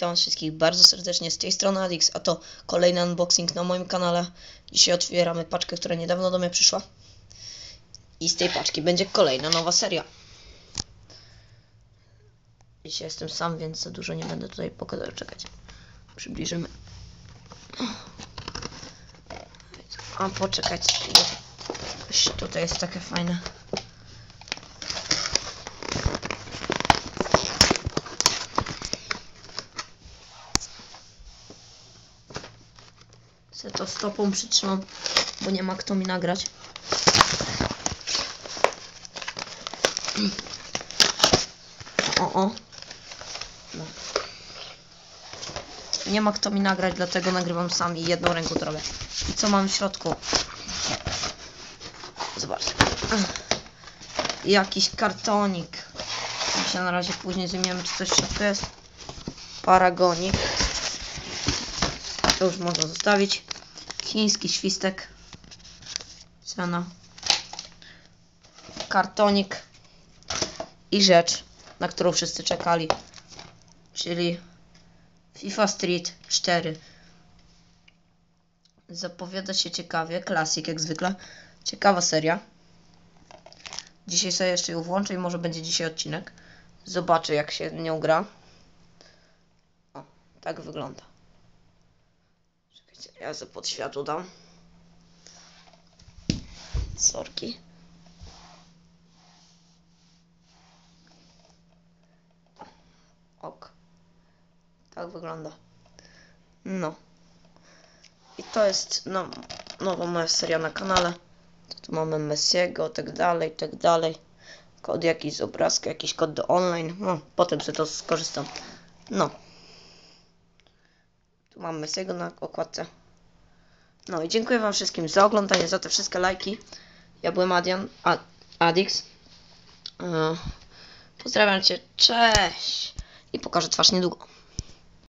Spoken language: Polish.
Witam wszystkich bardzo serdecznie z tej strony Adix, a to kolejny unboxing na moim kanale. Dzisiaj otwieramy paczkę, która niedawno do mnie przyszła. I z tej paczki będzie kolejna nowa seria. Dzisiaj jestem sam, więc za dużo nie będę tutaj pokazał. Czekać. Przybliżymy. A poczekać. Tutaj jest takie fajne. Se to stopą przytrzymam, bo nie ma kto mi nagrać. O, o. No. Nie ma kto mi nagrać, dlatego nagrywam sam i jedną ręką to robię. I co mam w środku? Zobaczcie. Jakiś kartonik. My się na razie później zajmiemy, czy coś w środku jest. Paragonik. To już można zostawić. Chiński świstek. Cena. Kartonik. I rzecz, na którą wszyscy czekali. Czyli FIFA Street 4. Zapowiada się ciekawie. Klasik jak zwykle. Ciekawa seria. Dzisiaj sobie jeszcze ją włączę i może będzie dzisiaj odcinek. Zobaczę jak się nią gra. O, tak wygląda. Ja sobie pod światło dam. Sorki. Ok. Tak wygląda. No. I to jest no, nowa moja seria na kanale. Tu mamy Messiego, tak dalej, tak dalej. Kod jakiś z obrazka, jakiś kod do online. No, potem sobie to skorzystam. No. Tu mam Messiego na okładce. No i dziękuję Wam wszystkim za oglądanie, za te wszystkie lajki. Ja byłem Adian, A, Adix. Yy, pozdrawiam Cię, cześć! I pokażę twarz niedługo.